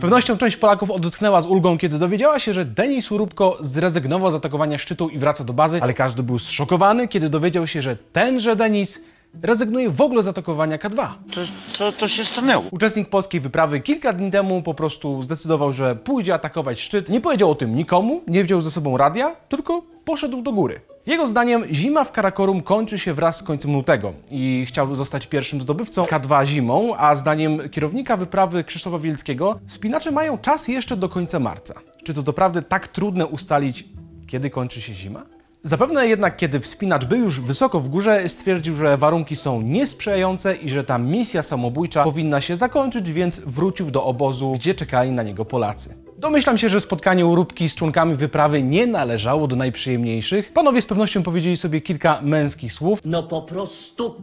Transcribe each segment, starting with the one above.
Z pewnością część Polaków odetchnęła z ulgą, kiedy dowiedziała się, że Denis Urubko zrezygnował z atakowania szczytu i wraca do bazy, ale każdy był zszokowany, kiedy dowiedział się, że tenże Denis rezygnuje w ogóle z atakowania K2. Co, co to się stanęło? Uczestnik polskiej wyprawy kilka dni temu po prostu zdecydował, że pójdzie atakować szczyt. Nie powiedział o tym nikomu, nie wziął ze sobą radia, tylko poszedł do góry. Jego zdaniem zima w Karakorum kończy się wraz z końcem lutego i chciał zostać pierwszym zdobywcą K2 zimą, a zdaniem kierownika wyprawy Krzysztofa Wielckiego spinacze mają czas jeszcze do końca marca. Czy to doprawdy tak trudne ustalić, kiedy kończy się zima? Zapewne jednak, kiedy wspinacz był już wysoko w górze, stwierdził, że warunki są niesprzyjające i że ta misja samobójcza powinna się zakończyć, więc wrócił do obozu, gdzie czekali na niego Polacy. Domyślam się, że spotkanie Urubki z członkami wyprawy nie należało do najprzyjemniejszych. Panowie z pewnością powiedzieli sobie kilka męskich słów No po prostu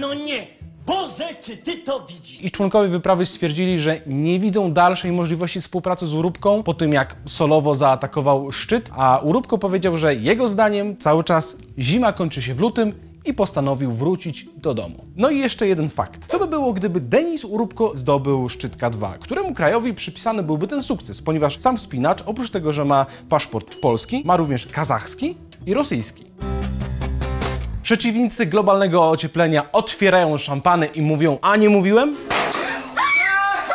no nie! Boże, czy ty to widzisz? i członkowie wyprawy stwierdzili, że nie widzą dalszej możliwości współpracy z Urubką po tym, jak solowo zaatakował szczyt, a Urubko powiedział, że jego zdaniem cały czas zima kończy się w lutym i postanowił wrócić do domu. No i jeszcze jeden fakt. Co by było, gdyby Denis Urubko zdobył szczyt K2? Któremu krajowi przypisany byłby ten sukces? Ponieważ sam wspinacz, oprócz tego, że ma paszport polski, ma również kazachski i rosyjski. Przeciwnicy globalnego ocieplenia otwierają szampany i mówią, a nie mówiłem?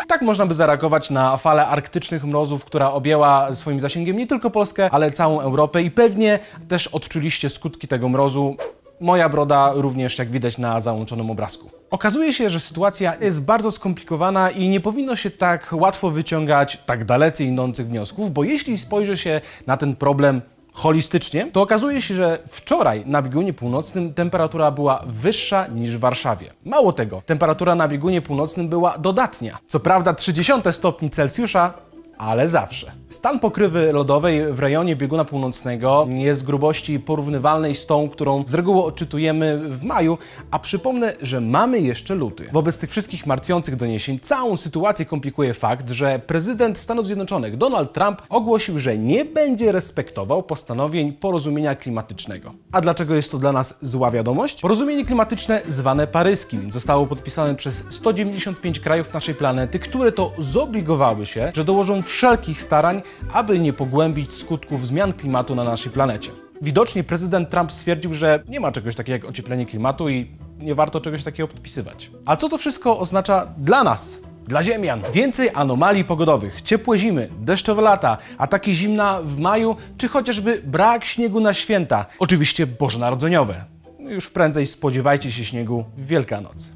Tak można by zareagować na falę arktycznych mrozów, która objęła swoim zasięgiem nie tylko Polskę, ale całą Europę i pewnie też odczuliście skutki tego mrozu. Moja broda również, jak widać na załączonym obrazku. Okazuje się, że sytuacja jest bardzo skomplikowana i nie powinno się tak łatwo wyciągać tak dalece idących wniosków, bo jeśli spojrzy się na ten problem holistycznie, to okazuje się, że wczoraj na biegunie północnym temperatura była wyższa niż w Warszawie. Mało tego, temperatura na biegunie północnym była dodatnia. Co prawda 30 stopni Celsjusza, ale zawsze. Stan pokrywy lodowej w rejonie bieguna północnego jest grubości porównywalnej z tą, którą z reguły odczytujemy w maju, a przypomnę, że mamy jeszcze luty. Wobec tych wszystkich martwiących doniesień całą sytuację komplikuje fakt, że prezydent Stanów Zjednoczonych Donald Trump ogłosił, że nie będzie respektował postanowień porozumienia klimatycznego. A dlaczego jest to dla nas zła wiadomość? Porozumienie klimatyczne zwane paryskim zostało podpisane przez 195 krajów naszej planety, które to zobligowały się, że dołożą wszelkich starań, aby nie pogłębić skutków zmian klimatu na naszej planecie. Widocznie prezydent Trump stwierdził, że nie ma czegoś takiego jak ocieplenie klimatu i nie warto czegoś takiego podpisywać. A co to wszystko oznacza dla nas? Dla Ziemian. Więcej anomalii pogodowych, ciepłe zimy, deszczowe lata, ataki zimna w maju, czy chociażby brak śniegu na święta. Oczywiście bożonarodzeniowe. Już prędzej spodziewajcie się śniegu w Wielkanoc.